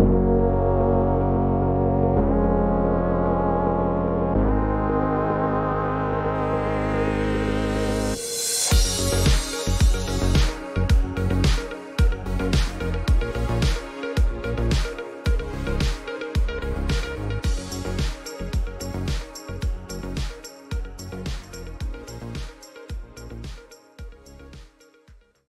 うん。